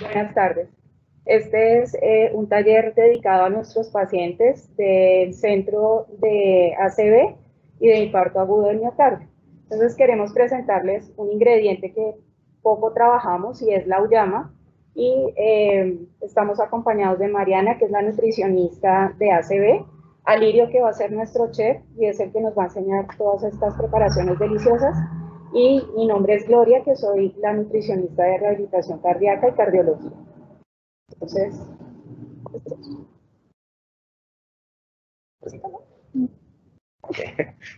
Buenas tardes. Este es eh, un taller dedicado a nuestros pacientes del Centro de ACV y de Infarto Agudo del Miocardio. Entonces queremos presentarles un ingrediente que poco trabajamos y es la uyama. Y eh, estamos acompañados de Mariana, que es la nutricionista de ACV, Alirio, que va a ser nuestro chef y es el que nos va a enseñar todas estas preparaciones deliciosas. Y mi nombre es Gloria, que soy la nutricionista de rehabilitación cardíaca y cardiología. Entonces,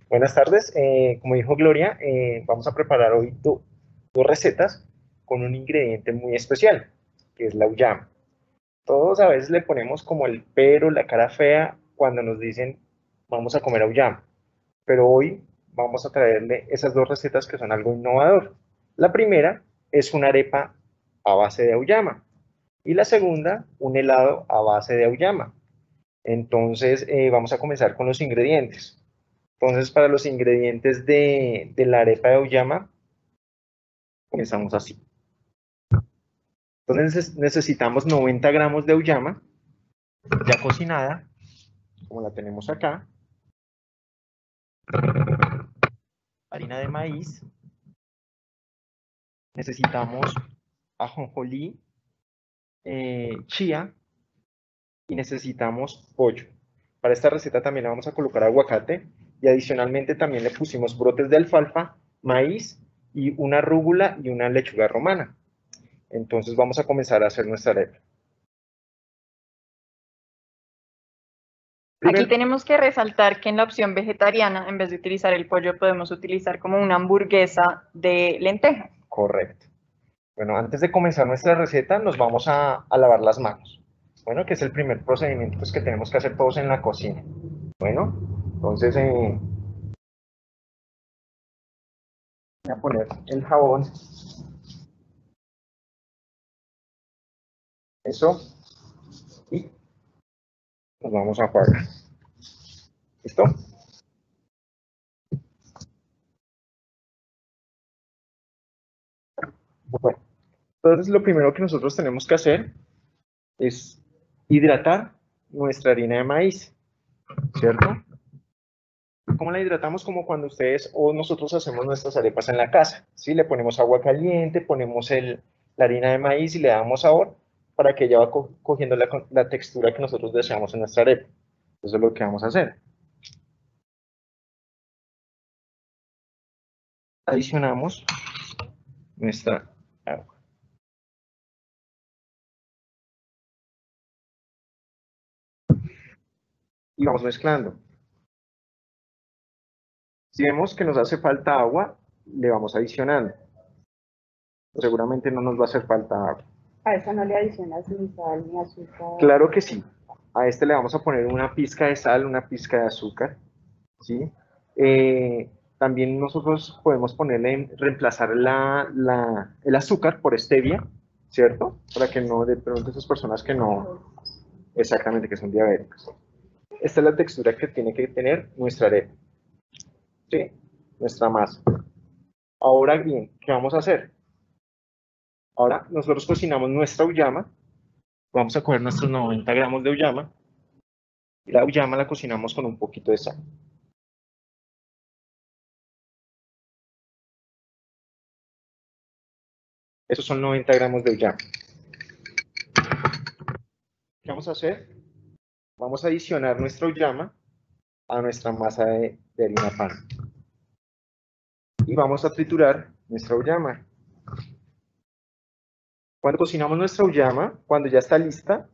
Buenas tardes. Eh, como dijo Gloria, eh, vamos a preparar hoy dos recetas con un ingrediente muy especial, que es la uyama. Todos a veces le ponemos como el pero, la cara fea, cuando nos dicen vamos a comer auyama. Pero hoy vamos a traerle esas dos recetas que son algo innovador. La primera es una arepa a base de auyama y la segunda un helado a base de auyama. Entonces eh, vamos a comenzar con los ingredientes. Entonces para los ingredientes de, de la arepa de auyama comenzamos así. Entonces necesitamos 90 gramos de auyama ya cocinada como la tenemos acá. Harina de maíz. Necesitamos ajonjolí, eh, chía y necesitamos pollo. Para esta receta también le vamos a colocar aguacate y adicionalmente también le pusimos brotes de alfalfa, maíz y una rúgula y una lechuga romana. Entonces vamos a comenzar a hacer nuestra arepa. Aquí tenemos que resaltar que en la opción vegetariana, en vez de utilizar el pollo, podemos utilizar como una hamburguesa de lenteja. Correcto. Bueno, antes de comenzar nuestra receta, nos vamos a, lavar las manos. Bueno, que es el primer procedimiento pues, que tenemos que hacer todos en la cocina. Bueno, entonces eh, voy a poner el jabón. Eso. Vamos a apagar. ¿Listo? Bueno, entonces lo primero que nosotros tenemos que hacer es hidratar nuestra harina de maíz, ¿cierto? ¿Cómo la hidratamos? Como cuando ustedes o nosotros hacemos nuestras arepas en la casa, ¿sí? Le ponemos agua caliente, ponemos el, la harina de maíz y le damos sabor para que ella va cogiendo la, textura que nosotros deseamos en nuestra arepa. Eso es lo que vamos a hacer. Adicionamos nuestra agua. Y vamos mezclando. Si vemos que nos hace falta agua, le vamos adicionando. Seguramente no nos va a hacer falta agua. ¿A esa no le adicionas ni sal ni azúcar? Claro que sí. A este le vamos a poner una pizca de sal, una pizca de azúcar. ¿sí? Eh, también nosotros podemos ponerle, reemplazar la, la, el azúcar por stevia, ¿cierto? Para que no, de pronto esas personas que no, exactamente, que son diabéticas. Esta es la textura que tiene que tener nuestra arepa. ¿Sí? Nuestra masa. Ahora bien, ¿qué vamos a hacer? Ahora nosotros cocinamos nuestra uyama. Vamos a coger nuestros 90 gramos de uyama. Y la uyama la cocinamos con un poquito de sal. Esos son 90 gramos de uyama. ¿Qué vamos a hacer? Vamos a adicionar nuestra uyama a nuestra masa de, de harina pan. Y vamos a triturar nuestra uyama. Cuando cocinamos nuestra uyama, cuando ya está lista,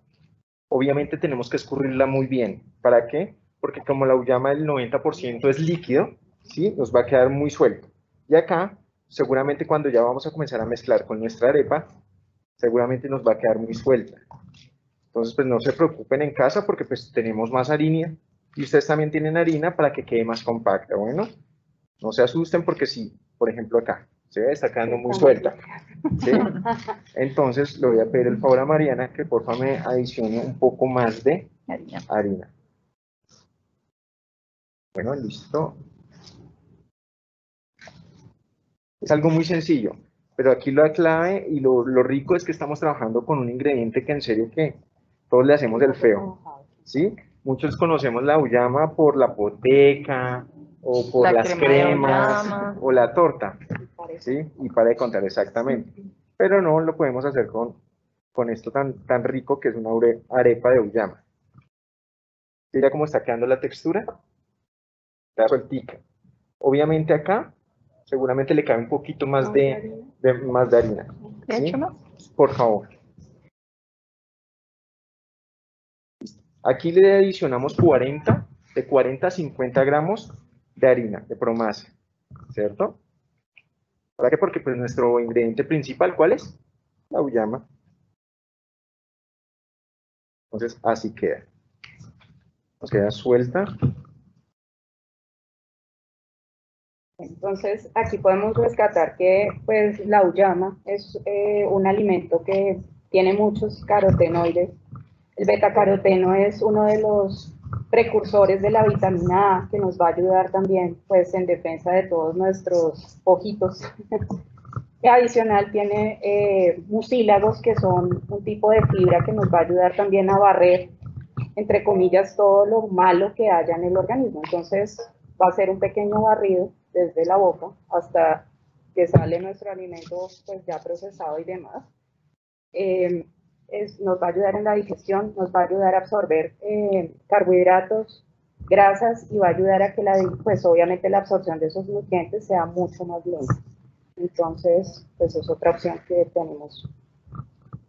obviamente tenemos que escurrirla muy bien. ¿Para qué? Porque como la uyama del 90% es líquido, ¿sí? nos va a quedar muy suelto. Y acá, seguramente cuando ya vamos a comenzar a mezclar con nuestra arepa, seguramente nos va a quedar muy suelta. Entonces, pues no se preocupen en casa porque pues tenemos más harina y ustedes también tienen harina para que quede más compacta. Bueno, no se asusten porque si, por ejemplo acá, se está quedando muy suelta. Entonces le voy a pedir el favor a Mariana que por favor me adicione un poco más de harina. Bueno, listo. Es algo muy sencillo, pero aquí la clave y lo, lo rico es que estamos trabajando con un ingrediente que en serio que todos le hacemos el feo, ¿sí? Muchos conocemos la uyama por la poteca o por La las crema cremas o la torta, ¿sí? Y para de contar exactamente. Pero no lo podemos hacer con, con esto tan, tan rico que es una arepa de uyama. Mira cómo está quedando la textura. Está sueltica. Obviamente acá seguramente le cabe un poquito más de, de- más de harina. Por favor. Aquí le adicionamos 40, de 40 a 50 gramos de harina de promasa, ¿cierto? ¿Para qué? Porque pues nuestro ingrediente principal, ¿cuál es? La uyama. Entonces, así queda. Nos queda suelta. Entonces, aquí podemos rescatar que pues, la uyama es eh, un alimento que tiene muchos carotenoides. El betacaroteno es uno de los precursores de la vitamina A que nos va a ayudar también pues, en defensa de todos nuestros ojitos. Adicional tiene eh, mucílagos que son un tipo de fibra que nos va a ayudar también a barrer, entre comillas, todo lo malo que haya en el organismo. Entonces, va a ser un pequeño barrido desde la boca hasta que sale nuestro alimento pues ya procesado y demás. Eh, es- nos va a ayudar en la digestión, nos va a ayudar a absorber eh, carbohidratos, grasas y va a ayudar a que la, pues obviamente la absorción de esos nutrientes sea mucho más lenta. Entonces, pues es otra opción que tenemos.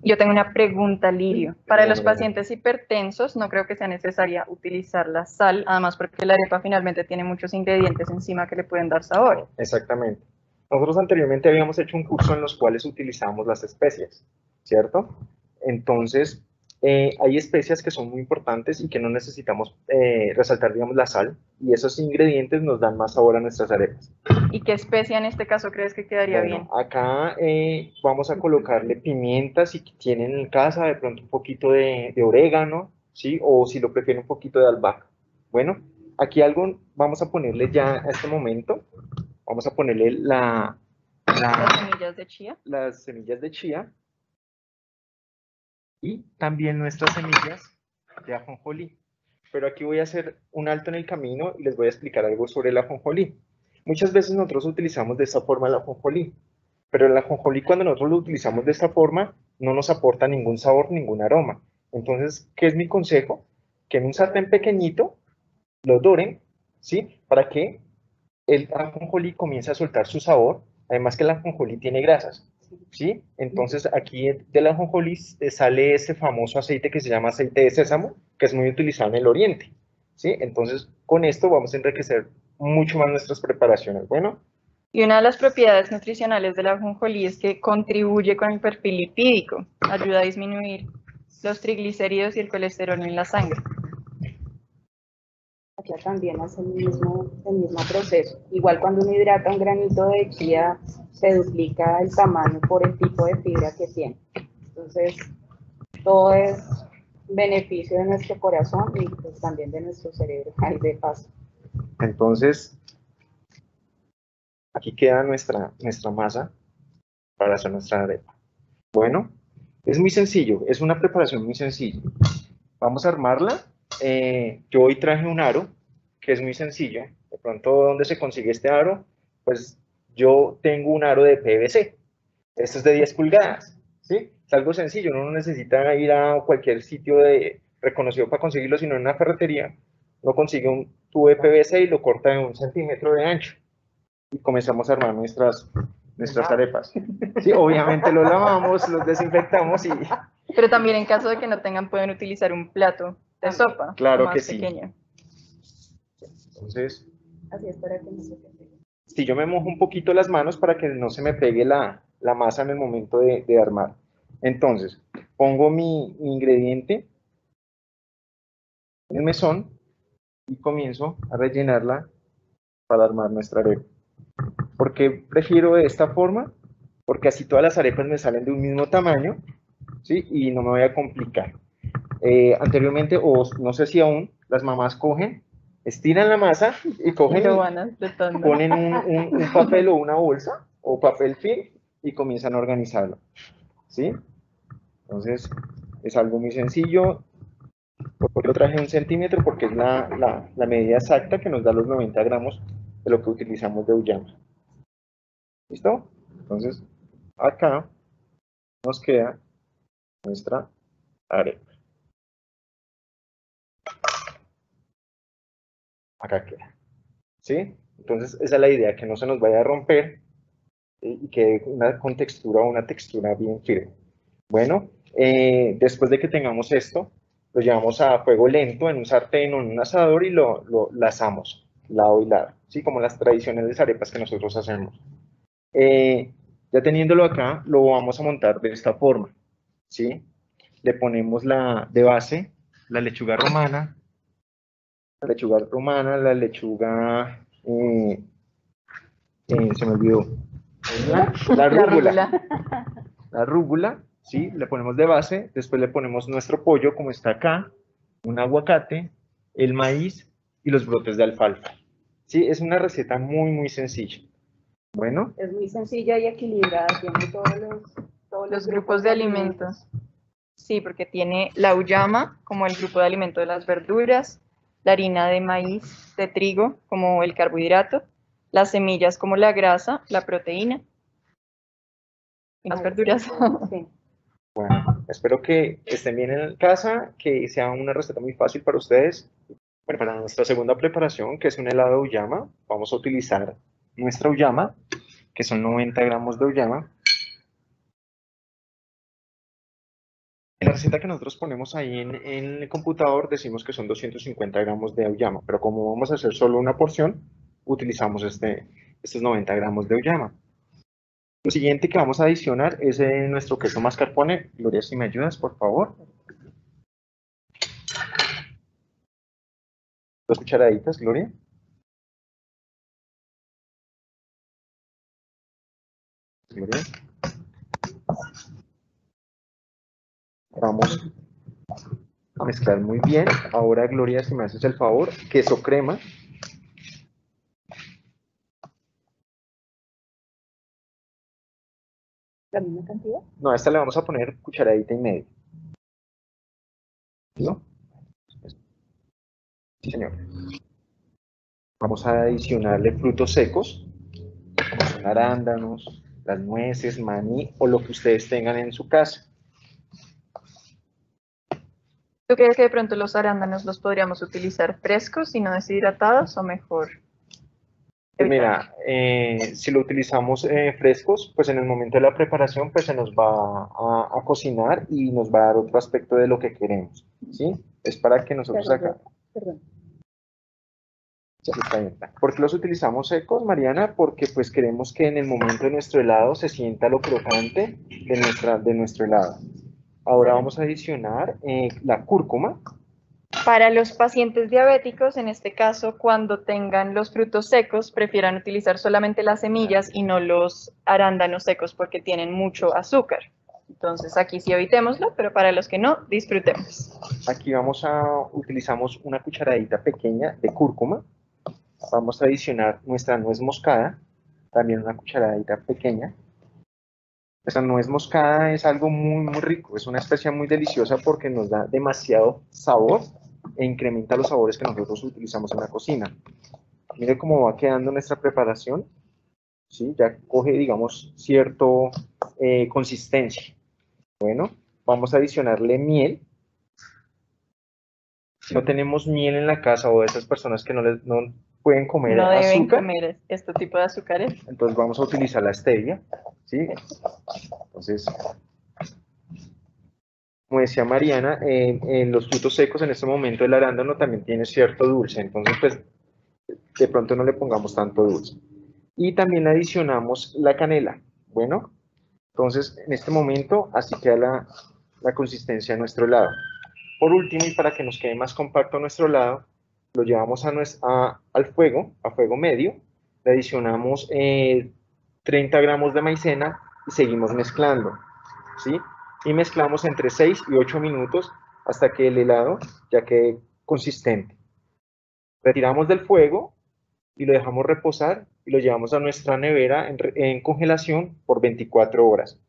Yo tengo una pregunta, Lirio. Para los pacientes hipertensos no creo que sea necesaria utilizar la sal, además porque la arepa finalmente tiene muchos ingredientes encima que le pueden dar sabor. Exactamente. Nosotros anteriormente habíamos hecho un curso en los cuales utilizamos las especias, ¿cierto? Entonces, eh, hay especias que son muy importantes y que no necesitamos eh, resaltar, digamos, la sal, y esos ingredientes nos dan más sabor a nuestras arepas. ¿Y qué especia en este caso crees que quedaría Bueno, bien? acá eh, vamos a colocarle pimienta si tienen en casa, de pronto un poquito de, de orégano, ¿sí? O si lo prefieren un poquito de albahaca. Bueno, aquí algo vamos a ponerle ya a este momento, vamos a ponerle la, Las la- semillas de chía. las semillas de chía y también nuestras semillas de ajonjolí. Pero aquí voy a hacer un alto en el camino y les voy a explicar algo sobre el ajonjolí. Muchas veces nosotros utilizamos de esta forma el ajonjolí, pero el ajonjolí cuando nosotros lo utilizamos de esta forma no nos aporta ningún sabor, ningún aroma. Entonces, ¿qué es mi consejo? Que en un sartén pequeñito lo doren, ¿sí? Para que el ajonjolí comience a soltar su sabor, además que el ajonjolí tiene grasas, ¿sí? Entonces aquí del ajonjolí eh, sale este famoso aceite que se llama aceite de sésamo, que es muy utilizado en el oriente, ¿sí? Entonces con esto vamos a enriquecer mucho más nuestras preparaciones, ¿bueno? Y una de las propiedades nutricionales del ajonjolí es que contribuye con el perfil lipídico, ayuda a disminuir los triglicéridos y el colesterol en la sangre. Aquí también hace el mismo, el mismo proceso. Igual cuando uno hidrata un granito de chía, se duplica el tamaño por el tipo de fibra que tiene. Entonces, todo es beneficio de nuestro corazón y pues, también de nuestro cerebro, ahí de paso. Entonces, aquí queda nuestra, nuestra masa para hacer nuestra arepa. Bueno, es muy sencillo, es una preparación muy sencilla. Vamos a armarla. Eh, yo hoy traje un aro, que es muy sencillo. De pronto, ¿dónde se consigue este aro? Pues yo tengo un aro de PVC. Este es de 10 pulgadas, ¿sí? Es algo sencillo, uno no necesita ir a cualquier sitio de, reconocido para conseguirlo, sino en una ferretería. Uno consigue un tubo de PVC y lo corta de un centímetro de ancho. Y comenzamos a armar nuestras, nuestras arepas. Sí, obviamente lo lavamos, los desinfectamos y Pero también en caso de que no tengan, pueden utilizar un plato de sopa Claro más que sí. entonces Así es para que no se pegue. si yo me mojo un poquito las manos para que no se me pegue la, la masa en el momento de, de armar. Entonces, pongo mi, mi ingrediente en el mesón y comienzo a rellenarla para armar nuestra arepa. ¿Por qué prefiero de esta forma? Porque así todas las arepas me salen de un mismo tamaño, ¿sí? Y no me voy a complicar. Eh, anteriormente, o no sé si aún, las mamás cogen, estiran la masa y cogen y- ponen un, un- un papel o una bolsa o papel film y comienzan a organizarlo. ¿Sí? Entonces, es algo muy sencillo. Por lo traje un centímetro porque es la, la, medida exacta que nos da los 90 gramos de lo que utilizamos de Uyama. ¿Listo? Entonces, acá nos queda nuestra arepa. Acá queda. ¿Sí? Entonces, esa es la idea, que no se nos vaya a romper y que una con textura o una textura bien firme. Bueno, eh, después de que tengamos esto, lo llevamos a fuego lento en un sartén o en un asador y lo, lo lazamos lado y lado, ¿sí? como las tradicionales arepas que nosotros hacemos. Eh, ya teniéndolo acá, lo vamos a montar de esta forma. ¿sí? Le ponemos la de base la lechuga romana, la lechuga romana, la lechuga, eh, eh, se me olvidó, la, rúgula. La rúgula, ¿sí? Le ponemos de base, después le ponemos nuestro pollo como está acá, un aguacate, el maíz y los brotes de alfalfa. Sí, es una receta muy, muy sencilla. Bueno. Es muy sencilla y equilibrada, tiene todos los, todos los grupos de alimentos. Sí, porque tiene la uyama como el grupo de alimento de las verduras, la harina de maíz, de trigo como el carbohidrato, las semillas como la grasa, la proteína y las verduras. Bueno, espero que estén bien en casa, que sea una receta muy fácil para ustedes. Bueno, para nuestra segunda preparación, que es un helado de uyama, vamos a utilizar nuestra uyama, que son 90 gramos de uyama. Receta que nosotros ponemos ahí en, el computador decimos que son 250 gramos de uyama, pero como vamos a hacer solo una porción, utilizamos este, estos 90 gramos de uyama. Lo siguiente que vamos a adicionar es eh, nuestro queso mascarpone. Gloria, si me ayudas, por favor. Dos cucharaditas, Gloria. Gloria. Vamos a mezclar muy bien. Ahora, Gloria, si me haces el favor, queso crema. ¿La misma cantidad? No, a esta le vamos a poner cucharadita y media. ¿No? Sí, señor. Vamos a adicionarle frutos secos, como son arándanos, las nueces, maní o lo que ustedes tengan en su casa. ¿Tú crees que de pronto los arándanos los podríamos utilizar frescos y no deshidratados o mejor mira, eh, si lo utilizamos eh, frescos, pues en el momento de la preparación, pues se nos va a, cocinar y nos va a dar otro aspecto de lo que queremos, ¿sí? Es para que nosotros acá... Perdón. ¿Por qué los utilizamos secos, Mariana? Porque pues queremos que en el momento de nuestro helado se sienta lo crocante de, nuestra, de nuestro helado. Ahora vamos a adicionar eh, la cúrcuma, para los pacientes diabéticos, en este caso, cuando tengan los frutos secos, prefieran utilizar solamente las semillas y no los arándanos secos porque tienen mucho azúcar. Entonces aquí sí evitémoslo, pero para los que no, disfrutemos. Aquí vamos a, utilizamos una cucharadita pequeña de cúrcuma. Vamos a adicionar nuestra nuez moscada, también una cucharadita pequeña. Esta nuez moscada es algo muy, muy rico, es una especia muy deliciosa porque nos da demasiado sabor e incrementa los sabores que nosotros utilizamos en la cocina. Mire cómo va quedando nuestra preparación. ¿sí? Ya coge, digamos, cierto eh, consistencia. Bueno, vamos a adicionarle miel. Si no tenemos miel en la casa o esas personas que no, les, no pueden comer no deben comer este tipo de azúcares. Entonces vamos a utilizar la stevia, ¿sí? Entonces como decía Mariana, en los frutos secos en este momento el arándano también tiene cierto dulce, entonces pues de pronto no le pongamos tanto dulce. Y también adicionamos la canela. Bueno, entonces en este momento así queda la, la consistencia de nuestro helado. Por último, y para que nos quede más compacto nuestro helado, lo llevamos a, al fuego, a fuego medio, le adicionamos 30 eh, gramos de maicena y seguimos mezclando, ¿sí? y mezclamos entre 6 y 8 minutos hasta que el helado ya quede consistente. Retiramos del fuego y lo dejamos reposar y lo llevamos a nuestra nevera en, en congelación por 24 horas.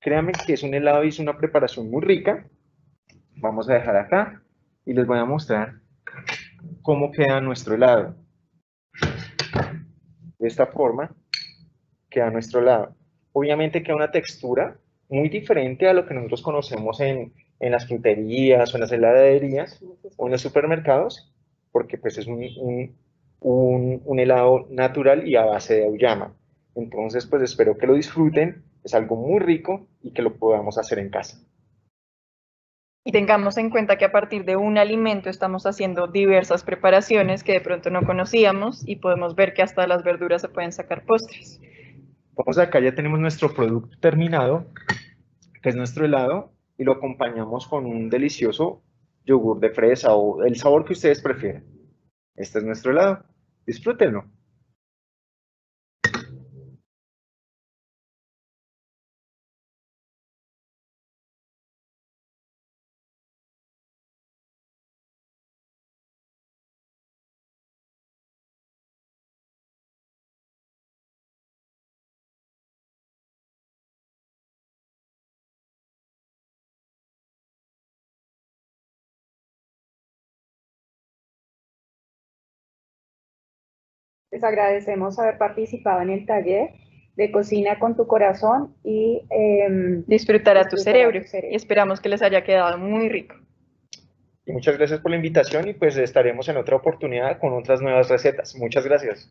Créanme que es un helado y es una preparación muy rica. Vamos a dejar acá y les voy a mostrar cómo queda nuestro helado. De esta forma queda nuestro helado. Obviamente queda una textura muy diferente a lo que nosotros conocemos en, en las fruterías o en las heladerías o en los supermercados, porque pues es un, un, un, un helado natural y a base de auyama. Entonces, pues espero que lo disfruten, es algo muy rico y que lo podamos hacer en casa. Y tengamos en cuenta que a partir de un alimento estamos haciendo diversas preparaciones que de pronto no conocíamos y podemos ver que hasta las verduras se pueden sacar postres. Vamos acá, ya tenemos nuestro producto terminado, que es nuestro helado, y lo acompañamos con un delicioso yogur de fresa o el sabor que ustedes prefieran. Este es nuestro helado. Disfrútenlo. Les agradecemos haber participado en el taller de Cocina con tu Corazón y eh, disfrutar a tu cerebro. cerebro. Y esperamos que les haya quedado muy rico. Y muchas gracias por la invitación y pues estaremos en otra oportunidad con otras nuevas recetas. Muchas gracias.